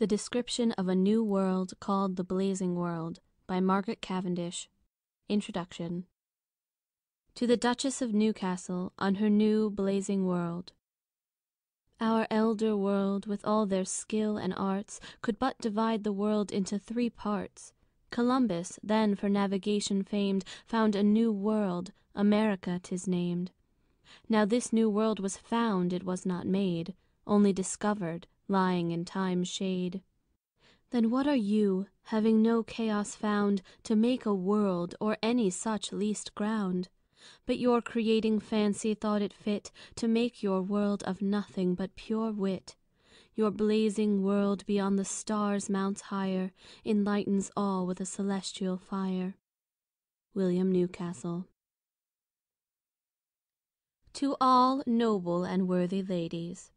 The Description of a New World called the Blazing World by Margaret Cavendish Introduction To the Duchess of Newcastle on her new blazing world Our elder world, with all their skill and arts, Could but divide the world into three parts. Columbus, then for navigation famed, Found a new world, America 'tis named. Now this new world was found, it was not made, Only discovered, lying in time's shade. Then what are you, having no chaos found To make a world, or any such least ground? But your creating fancy thought it fit To make your world of nothing but pure wit. Your blazing world beyond the stars mounts higher, Enlightens all with a celestial fire. William Newcastle. To all noble and worthy ladies.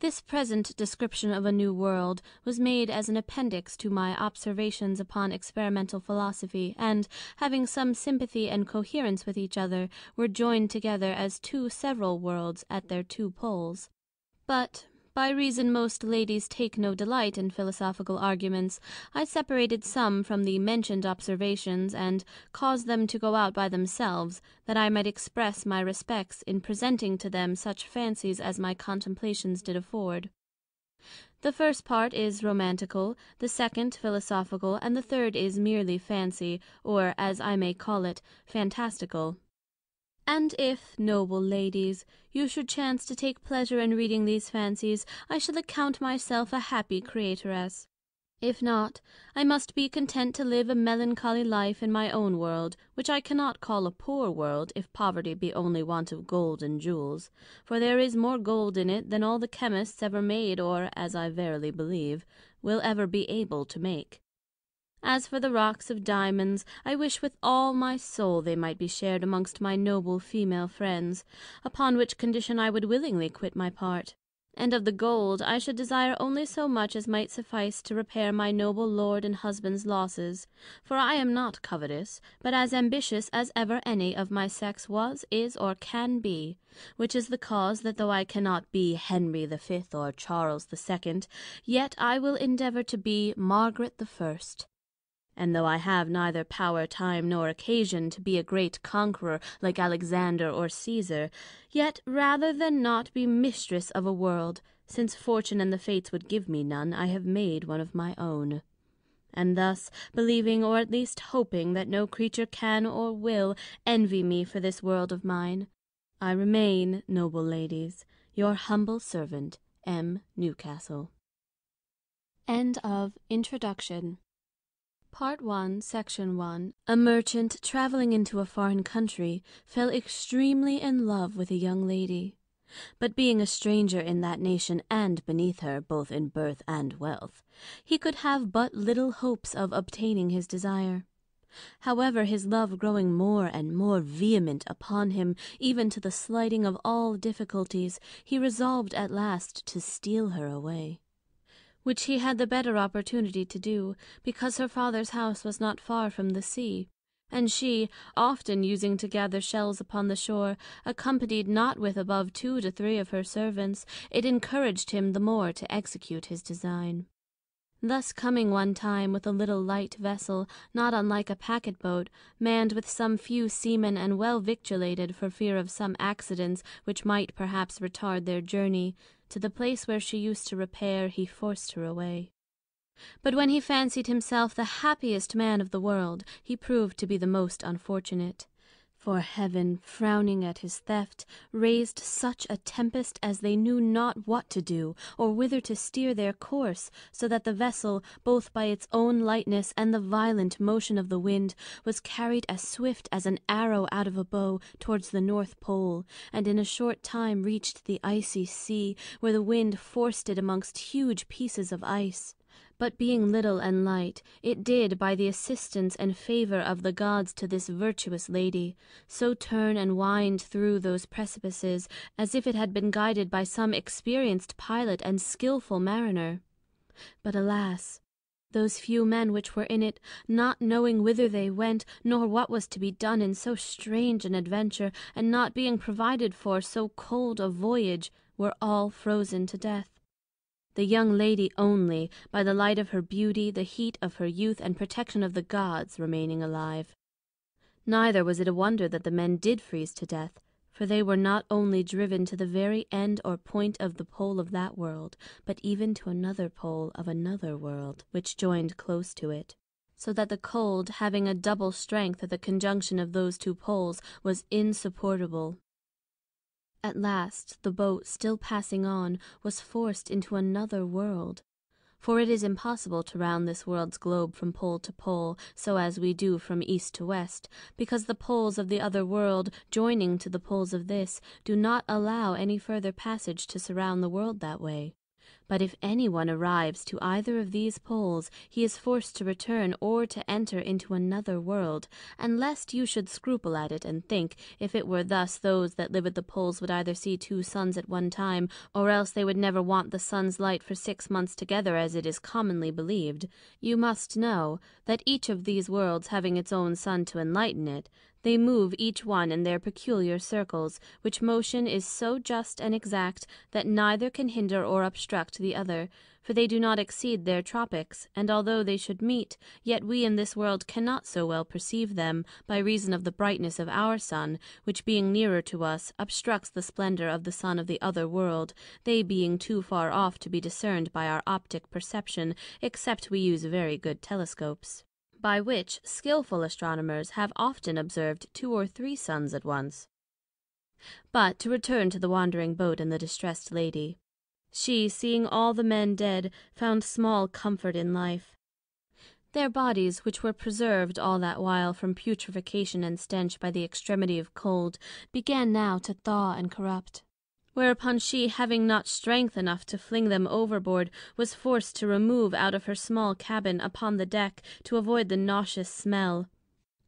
This present description of a new world was made as an appendix to my observations upon experimental philosophy, and, having some sympathy and coherence with each other, were joined together as two several worlds at their two poles. But, by reason most Ladies take no delight in Philosophical Arguments, I separated some from the mentioned Observations, and caused them to go out by themselves, that I might express my respects in presenting to them such Fancies as my Contemplations did afford. The first part is Romantical, the second Philosophical, and the third is merely Fancy, or, as I may call it, Fantastical. And if, noble Ladies, you should chance to take pleasure in reading these Fancies, I shall account my self a happy Creatoress. If not, I must be content to live a melancholy life in my own World, which I cannot call a poor World, if poverty be only want of Gold and Jewels; for there is more Gold in it, than all the Chymists ever made, or, as I verily believe, will ever be able to make. As for the Rocks of Diamonds, I wish with all my Soul they might be shared amongst my noble Female Friends; upon which condition I would willingly quit my part. And of the Gold, I should desire only so much as might suffice to repair my noble Lord and Husband's losses; for I am not covetous, but as ambitious as ever any of my Sex was, is, or can be; which is the cause, that though I cannot be Henry the Fifth, or Charles the Second, yet I will endeavour to be Margaret the First. And though I have neither power, time, nor occasion to be a great Conqueror, like Alexander or Caesar, yet rather than not be Mistress of a World, since Fortune and the Fates would give me none, I have made one of my own. And thus, believing, or at least hoping, that no creature can or will envy me for this World of mine, I remain, noble Ladies, your humble servant, M. Newcastle. End of Introduction. Part 1, Section 1 A merchant travelling into a foreign country fell extremely in love with a young lady. But being a stranger in that nation and beneath her, both in birth and wealth, he could have but little hopes of obtaining his desire. However, his love growing more and more vehement upon him, even to the slighting of all difficulties, he resolved at last to steal her away which he had the better opportunity to do, because her father's house was not far from the sea, and she, often using to gather shells upon the shore, accompanied not with above two to three of her servants, it encouraged him the more to execute his design. Thus coming one time with a little light vessel, not unlike a packet boat, manned with some few seamen and well victualated for fear of some accidents which might perhaps retard their journey, to the place where she used to repair, he forced her away. But when he fancied himself the happiest man of the world, he proved to be the most unfortunate. For Heaven, frowning at his theft, raised such a tempest as they knew not what to do, or whither to steer their course, so that the vessel, both by its own lightness and the violent motion of the wind, was carried as swift as an arrow out of a bow towards the North Pole, and in a short time reached the icy sea, where the wind forced it amongst huge pieces of ice. But being little and light, it did, by the assistance and favour of the Gods to this virtuous Lady, so turn and wind through those precipices, as if it had been guided by some experienced pilot and skilful mariner. But alas! those few men which were in it, not knowing whither they went, nor what was to be done in so strange an adventure, and not being provided for so cold a voyage, were all frozen to death. The young lady only, by the light of her beauty, the heat of her youth, and protection of the gods, remaining alive. Neither was it a wonder that the men did freeze to death, for they were not only driven to the very end or point of the pole of that world, but even to another pole of another world, which joined close to it so that the cold, having a double strength at the conjunction of those two poles, was insupportable. At last the boat, still passing on, was forced into another world. For it is impossible to round this world's globe from pole to pole, so as we do from east to west, because the poles of the other world, joining to the poles of this, do not allow any further passage to surround the world that way. But if any one arrives to either of these poles, he is forced to return or to enter into another world, and lest you should scruple at it and think, if it were thus those that live at the poles would either see two suns at one time, or else they would never want the sun's light for six months together as it is commonly believed, you must know, that each of these worlds having its own sun to enlighten it, they move each one in their peculiar circles, which motion is so just and exact, that neither can hinder or obstruct the other, for they do not exceed their Tropicks, and although they should meet, yet we in this world cannot so well perceive them, by reason of the brightness of our Sun, which being nearer to us, obstructs the splendor of the Sun of the other world, they being too far off to be discerned by our optic perception, except we use very good telescopes by which skilful astronomers have often observed two or three suns at once. But to return to the wandering boat and the distressed lady. She, seeing all the men dead, found small comfort in life. Their bodies, which were preserved all that while from putrefaction and stench by the extremity of cold, began now to thaw and corrupt whereupon she, having not strength enough to fling them overboard, was forced to remove out of her small cabin upon the deck to avoid the nauseous smell.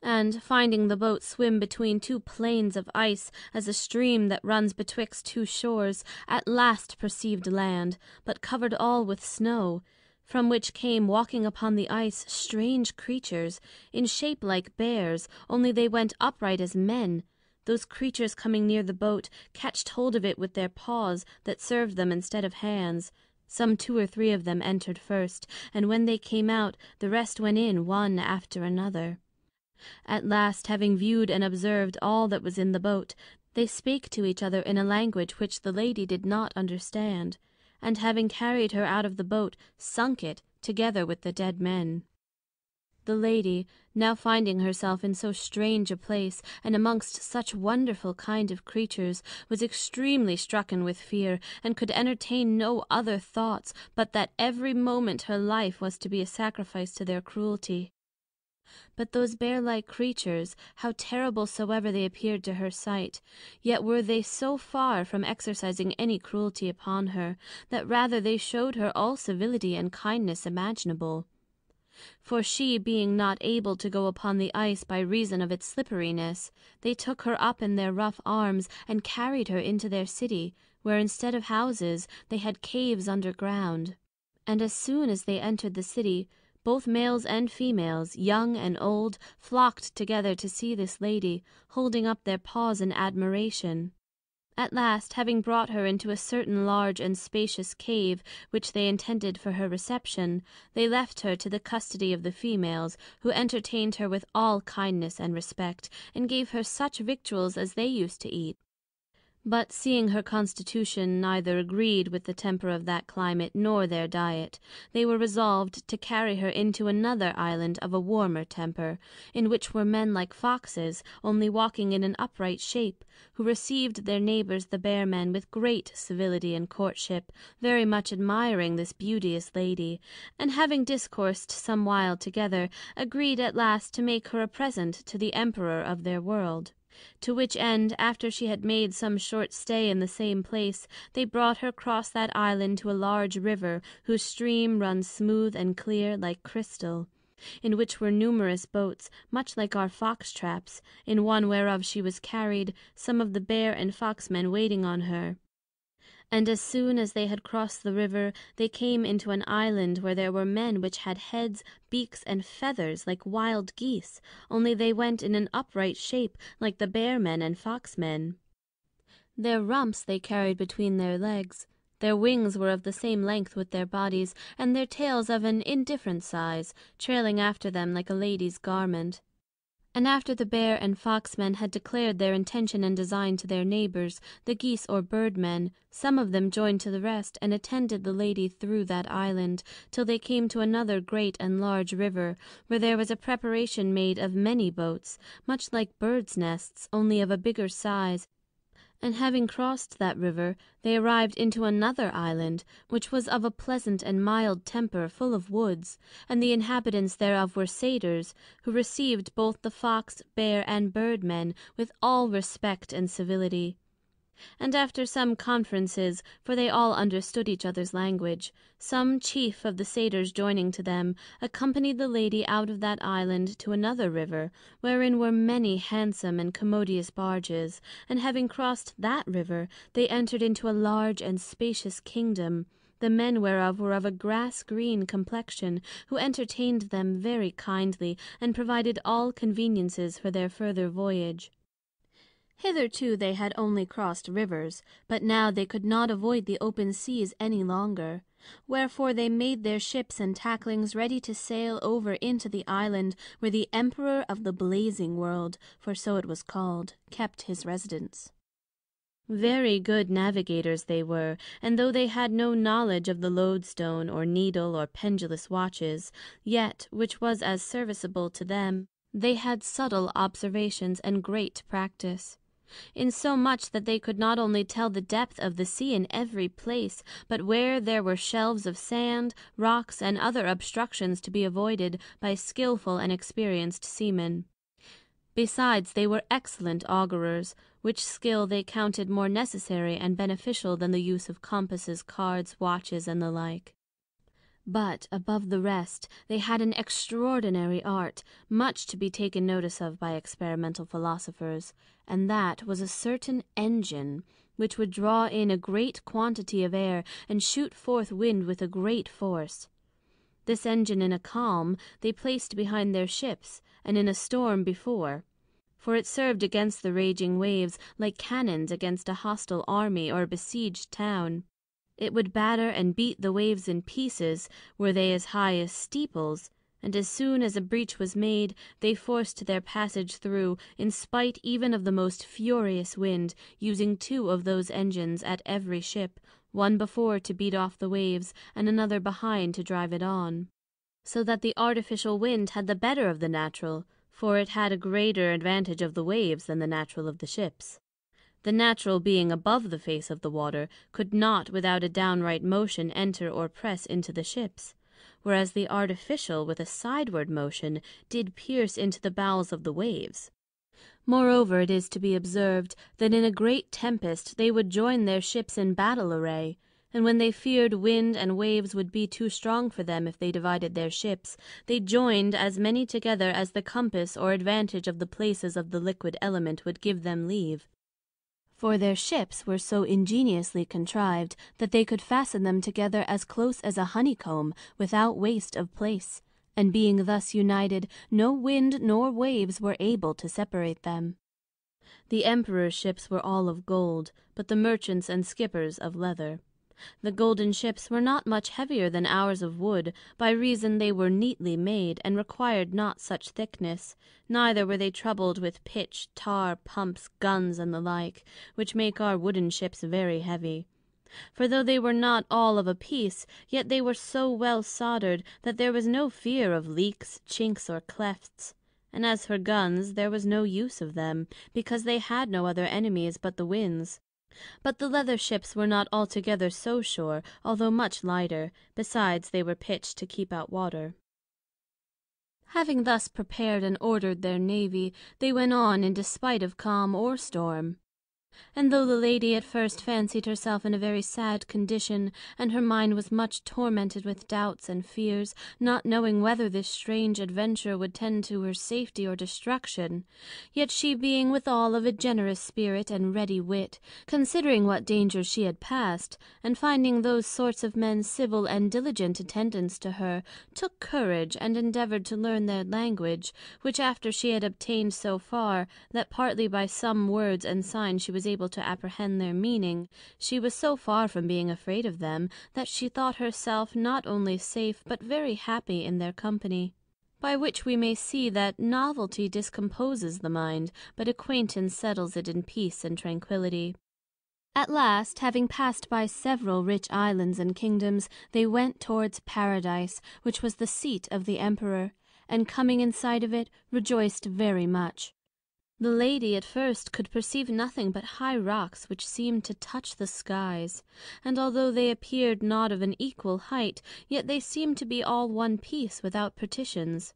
And finding the boat swim between two plains of ice, as a stream that runs betwixt two shores, at last perceived land, but covered all with snow, from which came walking upon the ice strange creatures, in shape like bears, only they went upright as men, those creatures coming near the boat catched hold of it with their paws that served them instead of hands. Some two or three of them entered first, and when they came out, the rest went in one after another. At last, having viewed and observed all that was in the boat, they spake to each other in a language which the lady did not understand, and having carried her out of the boat, sunk it, together with the dead men. The lady, now finding herself in so strange a place, and amongst such wonderful kind of creatures, was extremely strucken with fear, and could entertain no other thoughts, but that every moment her life was to be a sacrifice to their cruelty. But those bear-like creatures, how terrible soever they appeared to her sight, yet were they so far from exercising any cruelty upon her, that rather they shewed her all civility and kindness imaginable for she being not able to go upon the ice by reason of its slipperiness, they took her up in their rough arms, and carried her into their city, where instead of houses, they had caves under ground. And as soon as they entered the city, both males and females, young and old, flocked together to see this lady, holding up their paws in admiration. At last, having brought her into a certain large and spacious cave, which they intended for her reception, they left her to the custody of the females, who entertained her with all kindness and respect, and gave her such victuals as they used to eat. But seeing her constitution neither agreed with the temper of that climate, nor their diet, they were resolved to carry her into another Island of a warmer temper, in which were men like Foxes, only walking in an upright shape, who received their neighbours the Bear men with great civility and courtship, very much admiring this beauteous Lady, and having discoursed some while together, agreed at last to make her a present to the Emperor of their world. To which end, after she had made some short stay in the same place, they brought her cross that Island to a large River, whose stream runs smooth and clear like Crystal in which were numerous boats, much like our Fox traps, in one whereof she was carried, some of the Bear and Fox men waiting on her. And as soon as they had crossed the river, they came into an island where there were men which had heads, beaks, and feathers like wild geese, only they went in an upright shape like the bear men and fox men. Their rumps they carried between their legs, Their wings were of the same length with their bodies, and their tails of an indifferent size, trailing after them like a Lady's Garment. And after the Bear and Fox men had declared their intention and design to their Neighbours, the Geese or Bird men, some of them joined to the rest, and attended the Lady through that Island, till they came to another great and large River, where there was a preparation made of many Boats, much like Birds nests, only of a bigger size, and having crossed that River, they arrived into another Island, which was of a pleasant and mild temper, full of Woods, and the Inhabitants thereof were Satyrs, who received both the Fox, Bear, and Bird men, with all respect and civility. And after some conferences, for they all understood each others language, some chief of the Satyrs joining to them, accompanied the Lady out of that Island to another River, wherein were many handsome and commodious Barges, and having crossed that River, they entered into a large and spacious Kingdom, the men whereof were of a grass green complexion, who entertained them very kindly, and provided all conveniences for their further voyage. Hitherto they had only crossed rivers, but now they could not avoid the open seas any longer. Wherefore they made their ships and tacklings ready to sail over into the island where the Emperor of the Blazing World, for so it was called, kept his residence. Very good navigators they were, and though they had no knowledge of the lodestone, or needle, or pendulous watches, yet, which was as serviceable to them, they had subtle observations and great practice in so much that they could not only tell the depth of the sea in every place, but where there were shelves of sand, rocks, and other obstructions to be avoided by skilful and experienced seamen. Besides, they were excellent Augurers, which skill they counted more necessary and beneficial than the use of compasses, cards, watches, and the like. But, above the rest, they had an extraordinary art, much to be taken notice of by experimental philosophers, and that was a certain engine, which would draw in a great quantity of air, and shoot forth wind with a great force. This engine in a calm they placed behind their ships, and in a storm before. For it served against the raging waves, like cannons against a hostile army or a besieged town. It would batter and beat the waves in pieces, were they as high as steeples, and as soon as a breach was made, they forced their passage through, in spite even of the most furious wind, using two of those engines at every ship, one before to beat off the waves, and another behind to drive it on. So that the artificial wind had the better of the natural, for it had a greater advantage of the waves than the natural of the ships. The natural being above the face of the water, could not without a downright motion enter or press into the ships, whereas the artificial with a sideward motion did pierce into the bowels of the waves. Moreover, it is to be observed, that in a great tempest they would join their ships in battle array, and when they feared wind and waves would be too strong for them if they divided their ships, they joined as many together as the compass or advantage of the places of the liquid element would give them leave for their ships were so ingeniously contrived that they could fasten them together as close as a honeycomb without waste of place, and being thus united, no wind nor waves were able to separate them. The emperor's ships were all of gold, but the merchants and skippers of leather. The golden ships were not much heavier than ours of wood, by reason they were neatly made, and required not such thickness, neither were they troubled with pitch, tar, pumps, guns, and the like, which make our wooden ships very heavy. For though they were not all of a piece, yet they were so well soldered, that there was no fear of leaks, chinks, or clefts. And as for guns, there was no use of them, because they had no other enemies but the winds. But the leather ships were not altogether so sure, although much lighter; besides, they were pitched to keep out water. Having thus prepared and ordered their navy, they went on in despite of calm or storm. And though the lady at first fancied herself in a very sad condition, and her mind was much tormented with doubts and fears, not knowing whether this strange adventure would tend to her safety or destruction, yet she being withal of a generous spirit and ready wit, considering what dangers she had passed, and finding those sorts of men civil and diligent attendants to her, took courage, and endeavoured to learn their language, which after she had obtained so far, that partly by some words and signs she was was able to apprehend their meaning, she was so far from being afraid of them, that she thought her self not only safe, but very happy in their company. By which we may see that novelty discomposes the mind, but acquaintance settles it in peace and tranquillity. At last, having passed by several rich Islands and Kingdoms, they went towards Paradise, which was the Seat of the Emperor, and coming in sight of it, rejoiced very much. The Lady at first could perceive nothing but high Rocks which seemed to touch the Skies; and although they appeared not of an equal height, yet they seemed to be all one piece without partitions.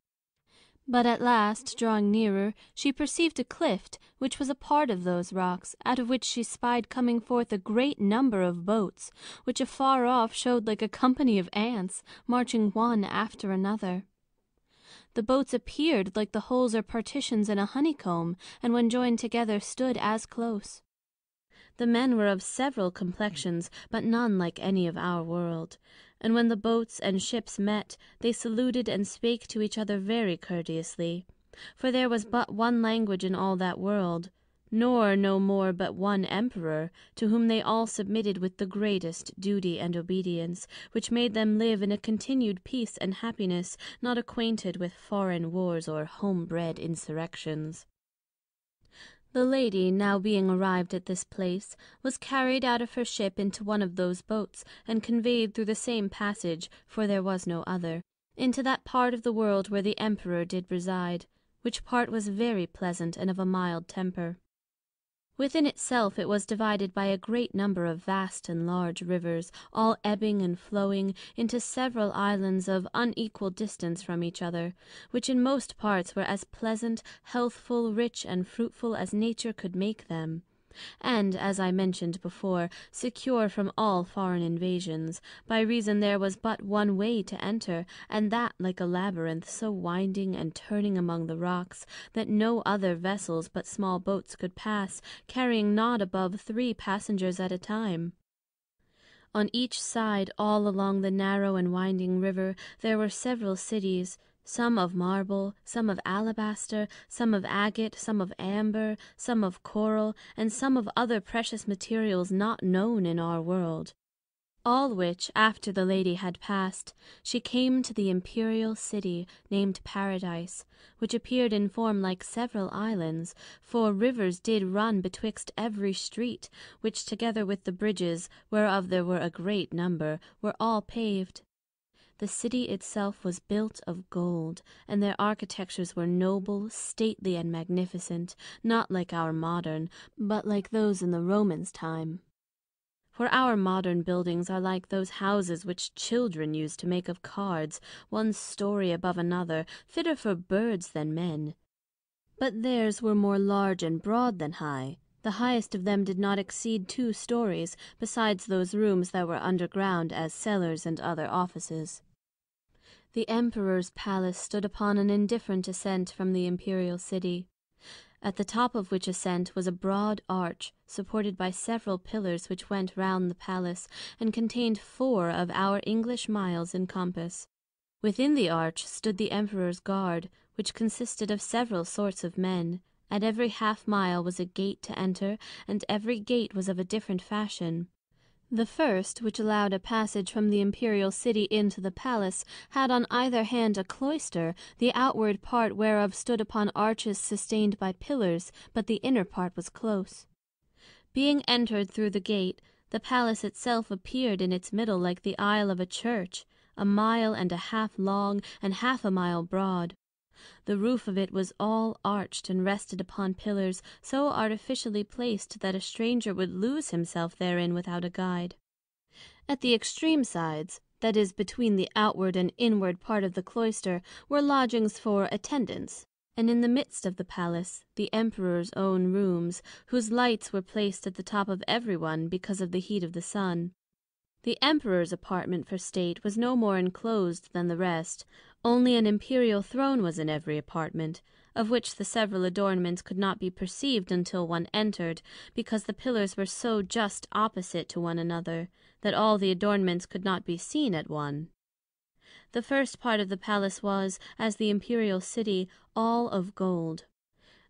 But at last, drawing nearer, she perceived a Clift, which was a part of those Rocks, out of which she spied coming forth a great number of Boats, which afar off shewed like a company of Ants, marching one after another. The boats appeared like the holes or partitions in a honeycomb, and when joined together stood as close. The men were of several complexions, but none like any of our world. And when the boats and ships met, they saluted and spake to each other very courteously; for there was but one language in all that world nor no more but one Emperor, to whom they all submitted with the greatest duty and obedience, which made them live in a continued peace and happiness, not acquainted with foreign wars or home bred insurrections. The Lady now being arrived at this place, was carried out of her ship into one of those boats, and conveyed through the same passage, for there was no other, into that part of the world where the Emperor did reside, which part was very pleasant and of a mild temper. Within itself it was divided by a great number of vast and large Rivers, all ebbing and flowing into several Islands of unequal distance from each other, which in most parts were as pleasant, healthful, rich and fruitful as Nature could make them and, as I mentioned before, secure from all foreign invasions, by reason there was but one way to enter, and that like a Labyrinth, so winding and turning among the rocks, that no other vessels but small boats could pass, carrying not above three passengers at a time. On each side, all along the narrow and winding river, there were several cities, some of marble, some of alabaster, some of agate, some of amber, some of coral, and some of other precious materials not known in our world. All which, after the Lady had passed, she came to the Imperial City, named Paradise, which appeared in form like several Islands, for Rivers did run betwixt every street, which together with the Bridges, whereof there were a great number, were all paved. The City itself was built of Gold, and their Architectures were noble, stately, and magnificent, not like our modern, but like those in the Romans time. For our modern buildings are like those houses which children use to make of cards, one story above another, fitter for birds than men. But theirs were more large and broad than high. The highest of them did not exceed two stories, besides those rooms that were underground as cellars and other offices. The Emperor's palace stood upon an indifferent ascent from the imperial city, at the top of which ascent was a broad arch, supported by several pillars which went round the palace, and contained four of our English miles in compass. Within the arch stood the Emperor's guard, which consisted of several sorts of men. At every half mile was a gate to enter, and every gate was of a different fashion. The first, which allowed a passage from the Imperial City into the Palace, had on either hand a Cloyster, the outward part whereof stood upon arches sustained by pillars, but the inner part was close. Being entered through the gate, the Palace itself appeared in its middle like the aisle of a church, a mile and a half long, and half a mile broad. The roof of it was all arched and rested upon pillars so artificially placed that a stranger would lose himself therein without a guide. At the extreme sides, that is between the outward and inward part of the cloister, were lodgings for attendants, and in the midst of the palace, the Emperor's own rooms, whose lights were placed at the top of every one because of the heat of the sun. The Emperor's apartment for state was no more enclosed than the rest, only an imperial throne was in every apartment, of which the several adornments could not be perceived until one entered, because the pillars were so just opposite to one another, that all the adornments could not be seen at one. The first part of the palace was, as the imperial city, all of gold.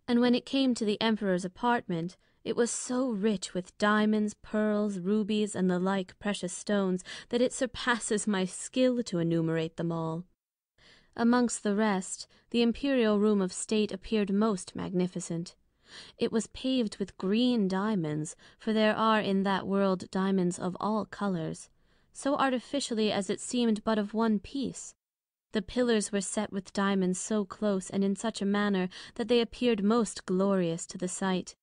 And when it came to the Emperor's apartment, It was so rich with diamonds, pearls, rubies, and the like precious stones, that it surpasses my skill to enumerate them all. Amongst the rest, the imperial room of state appeared most magnificent. It was paved with green diamonds, for there are in that world diamonds of all colours, so artificially as it seemed but of one piece. The pillars were set with diamonds so close and in such a manner that they appeared most glorious to the sight.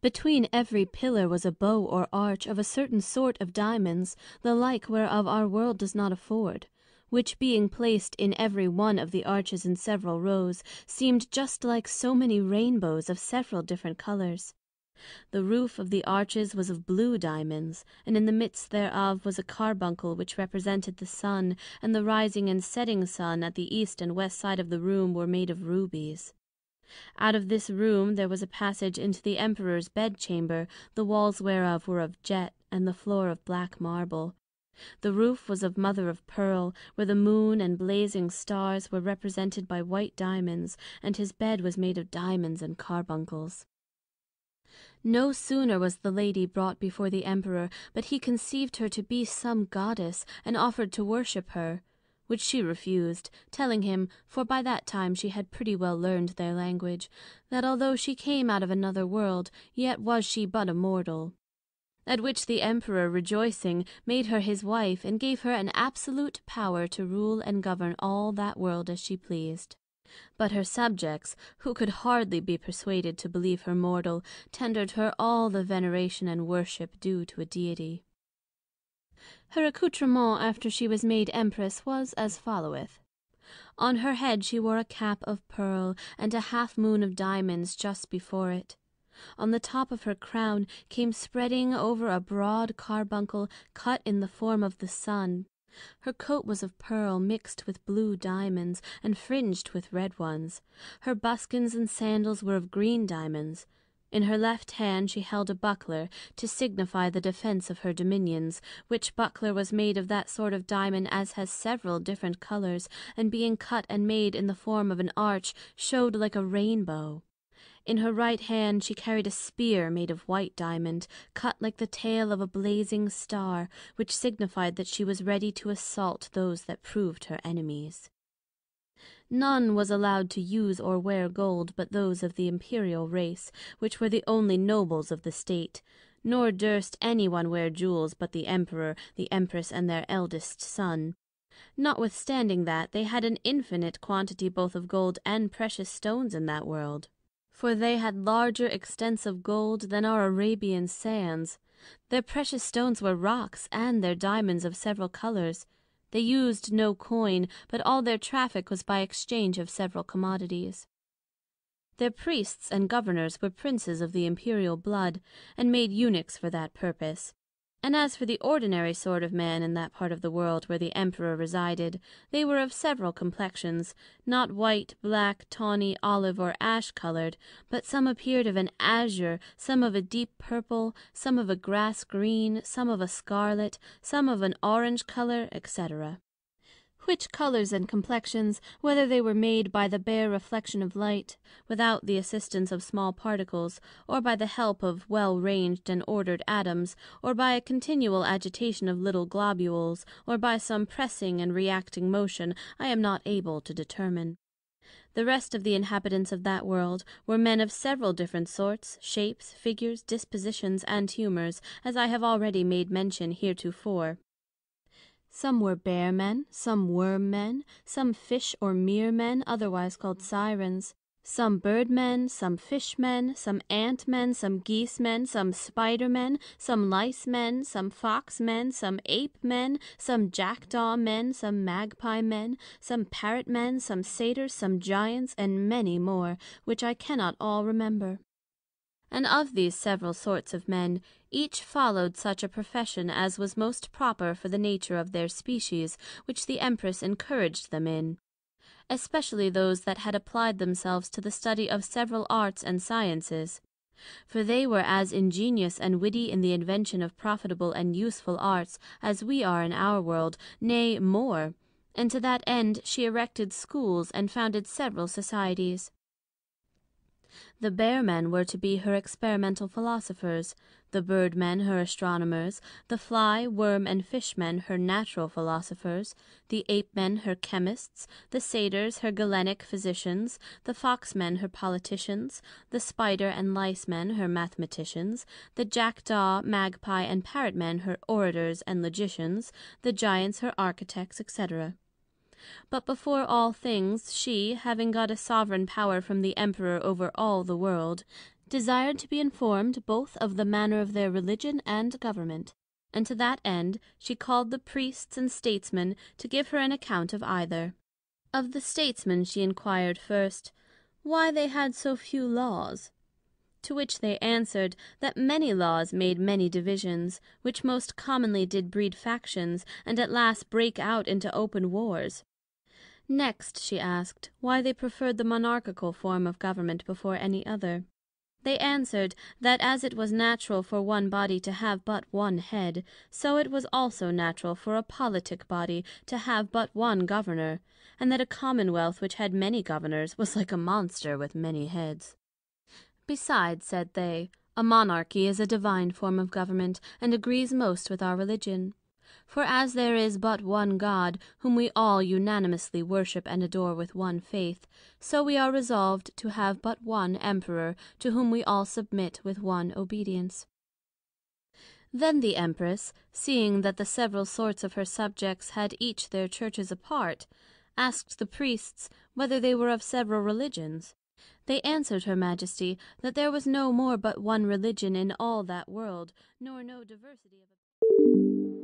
Between every pillar was a bow or arch of a certain sort of diamonds, the like whereof our world does not afford which being placed in every one of the arches in several rows, seemed just like so many rainbows of several different colours. The roof of the arches was of blue diamonds, and in the midst thereof was a carbuncle which represented the sun, and the rising and setting sun at the east and west side of the room were made of rubies. Out of this room there was a passage into the Emperor's bedchamber, the walls whereof were of jet, and the floor of black marble. The roof was of mother of pearl, where the moon and blazing stars were represented by white diamonds, and his bed was made of diamonds and carbuncles. No sooner was the lady brought before the emperor, but he conceived her to be some goddess, and offered to worship her, which she refused, telling him, for by that time she had pretty well learned their language, that although she came out of another world, yet was she but a mortal. At which the Emperor rejoicing made her his wife, and gave her an absolute power to rule and govern all that world as she pleased. But her subjects, who could hardly be persuaded to believe her mortal, tendered her all the veneration and worship due to a deity. Her accoutrement after she was made Empress was as followeth. On her head she wore a cap of pearl, and a half moon of diamonds just before it. On the top of her crown came spreading over a broad carbuncle cut in the form of the sun. Her coat was of pearl mixed with blue diamonds, and fringed with red ones. Her buskins and sandals were of green diamonds. In her left hand she held a buckler, to signify the defence of her dominions, which buckler was made of that sort of diamond as has several different colours, and being cut and made in the form of an arch, showed like a rainbow. In her right hand she carried a spear made of white diamond, cut like the tail of a blazing star, which signified that she was ready to assault those that proved her enemies. None was allowed to use or wear gold but those of the imperial race, which were the only nobles of the state, nor durst any one wear jewels but the emperor, the empress, and their eldest son. Notwithstanding that, they had an infinite quantity both of gold and precious stones in that world for they had larger extents of gold than our Arabian sands. Their precious stones were rocks, and their diamonds of several colours. They used no coin, but all their traffic was by exchange of several commodities. Their priests and governors were princes of the imperial blood, and made eunuchs for that purpose. And as for the ordinary sort of man in that part of the world where the emperor resided, they were of several complexions, not white, black, tawny, olive, or ash coloured, but some appeared of an azure, some of a deep purple, some of a grass green, some of a scarlet, some of an orange colour, etc which colours and complexions, whether they were made by the bare reflection of light, without the assistance of small particles, or by the help of well ranged and ordered atoms, or by a continual agitation of little globules, or by some pressing and reacting motion, I am not able to determine. The rest of the inhabitants of that world were men of several different sorts, shapes, figures, dispositions, and humours, as I have already made mention heretofore. Some were bear men, some worm men, some fish or mere men, otherwise called sirens, some bird men, some fish men, some ant men, some geese men, some spider men, some lice men, some fox men, some ape men, some jackdaw men, some magpie men, some parrot men, some satyrs, some giants, and many more, which I cannot all remember. And of these several sorts of men, each followed such a profession as was most proper for the nature of their species, which the Empress encouraged them in especially those that had applied themselves to the study of several arts and sciences. For they were as ingenious and witty in the invention of profitable and useful arts, as we are in our world, nay more, and to that end she erected schools and founded several societies. The bear men were to be her experimental philosophers, the bird men her astronomers, the fly, worm and fish men her natural philosophers, the ape men her chemists, the satyrs her Galenic physicians, the fox men her politicians, the spider and lice men her mathematicians, the jackdaw, magpie and parrot men her orators and logicians, the giants her architects, etc. But before all things, she, having got a sovereign power from the Emperor over all the world, desired to be informed both of the manner of their Religion and Government; and to that end she called the Priests and Statesmen to give her an account of either. Of the Statesmen she enquired first, Why they had so few Laws? To which they answered, That many Laws made many divisions, which most commonly did breed Factions, and at last brake out into open Wars. Next she asked, Why they preferred the Monarchical form of Government before any other? They answered, That as it was natural for one Body to have but one Head, so it was also natural for a Politick Body to have but one Governor; and that a Commonwealth which had many Governors, was like a Monster with many Heads. Besides, said they, a Monarchy is a divine form of Government, and agrees most with our Religion. For as there is but one God, whom we all unanimously worship and adore with one Faith, so we are resolved to have but one Emperor, to whom we all submit with one obedience. Then the Empress, seeing that the several sorts of her Subjects had each their Churches apart, asked the Priests, whether they were of several Religions? They answered her Majesty, That there was no more but one Religion in all that World, nor no diversity of